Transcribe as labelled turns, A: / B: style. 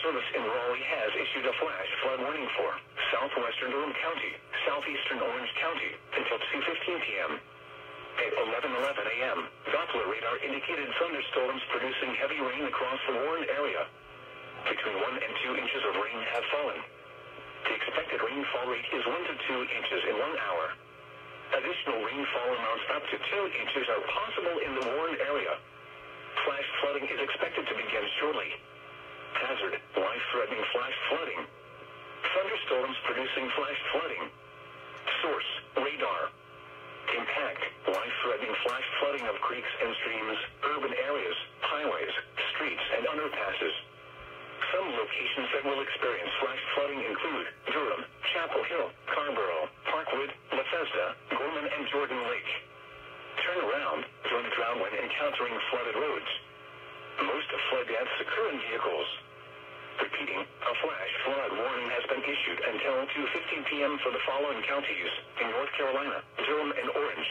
A: Service in Raleigh has issued a flash flood warning for southwestern Durham County, southeastern Orange County until 2.15 p.m. At 11.11 a.m., Doppler radar indicated thunderstorms producing heavy rain across the warned area. Between 1 and 2 inches of rain have fallen. The expected rainfall rate is 1 to 2 inches in one hour. Additional rainfall amounts up to 2 inches are possible in the warned area. Flash flooding is expected to begin shortly. Hazard, life-threatening flash flooding. Thunderstorms producing flash flooding. Source, radar. Impact, life-threatening flash flooding of creeks and streams, urban areas, highways, streets, and underpasses. Some locations that will experience flash flooding include Durham, Chapel Hill, Carrboro, Parkwood, Bethesda, Gorman, and Jordan Lake. Turn around, don't drown when encountering flooded roads. Most flood deaths occur in vehicles. Repeating, a flash flood warning has been issued until 2.15 p.m. for the following counties in North Carolina, Durham, and Orange.